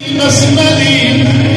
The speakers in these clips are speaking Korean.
Nasmalim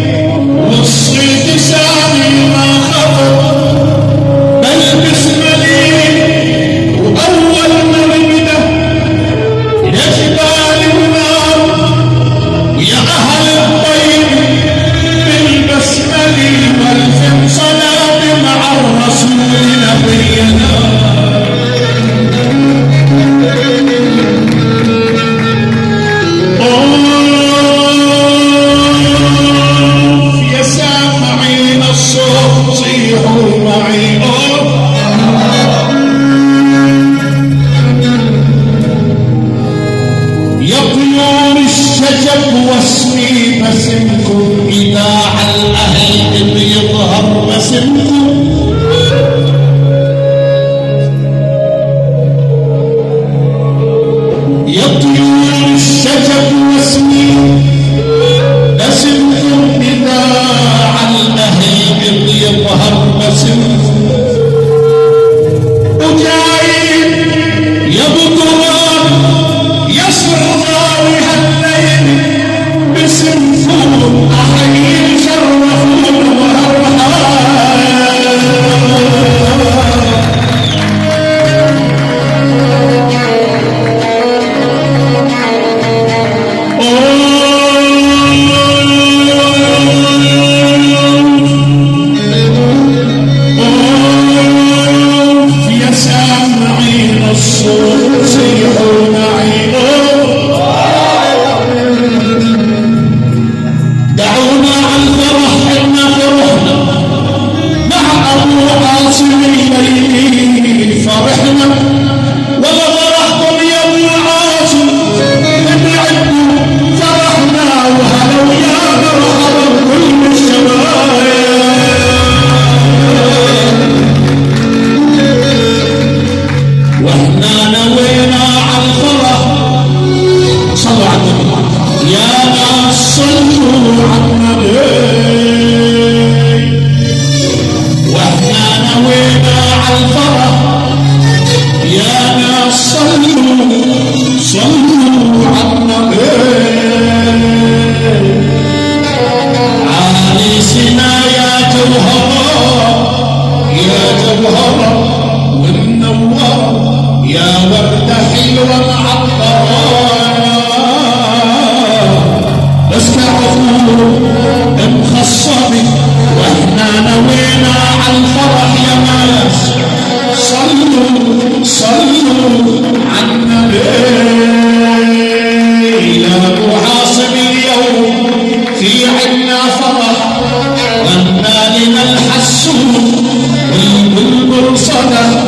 Father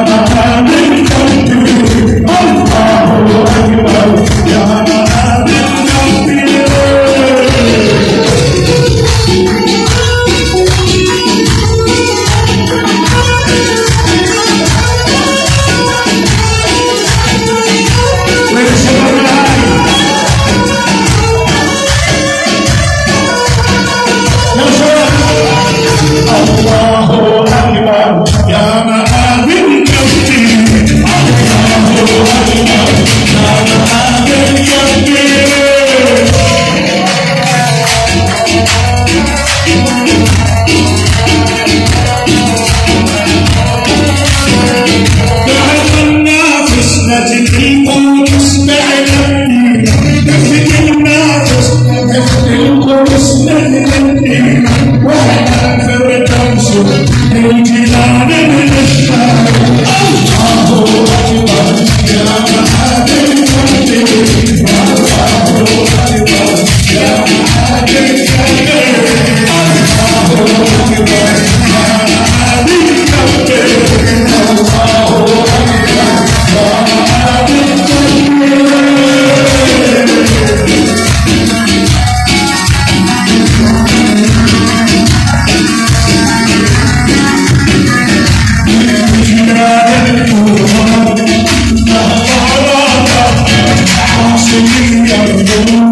i'm not gonna let you Yeah.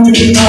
Krishna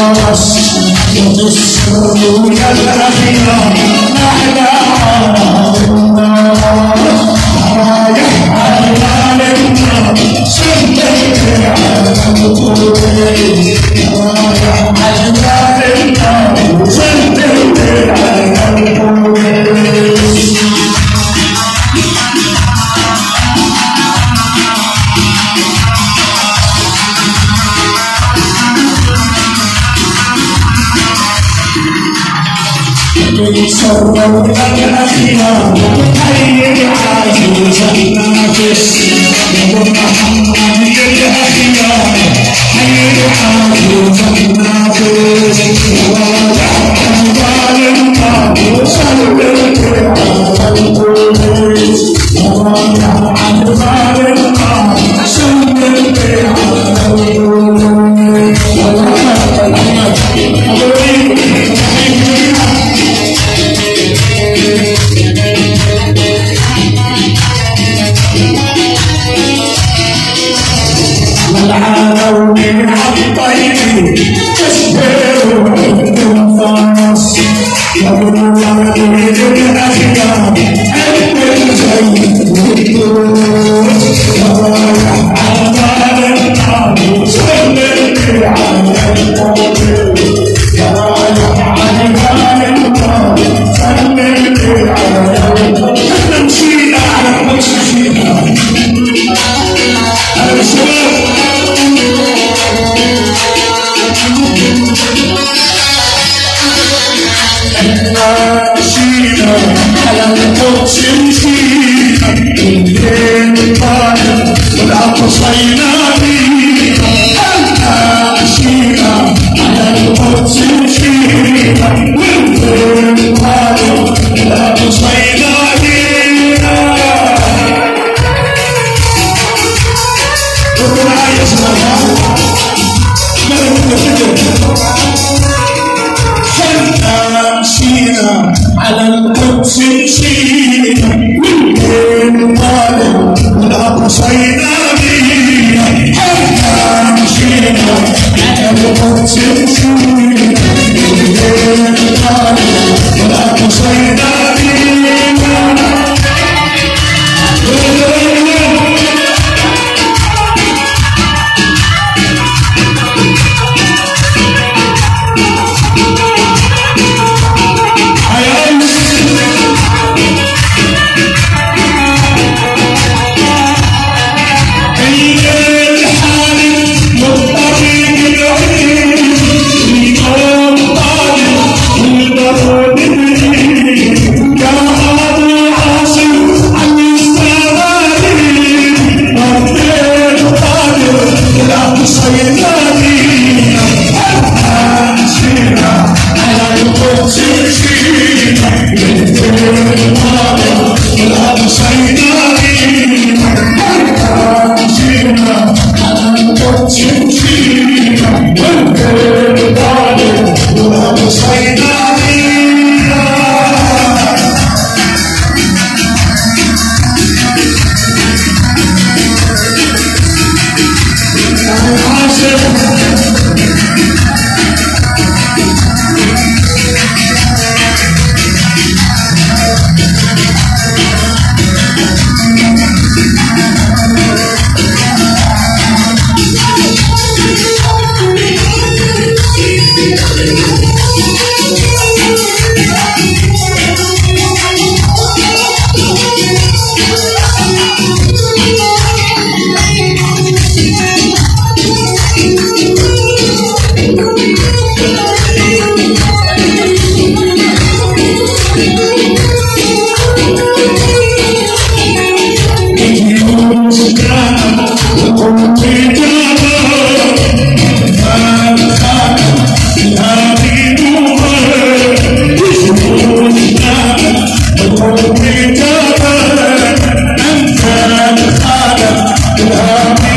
I'm 하지마 나에게 아주 장난하듯이 영원한 하늘을 하지마 하늘을 아주 장난하듯이 see Yeah.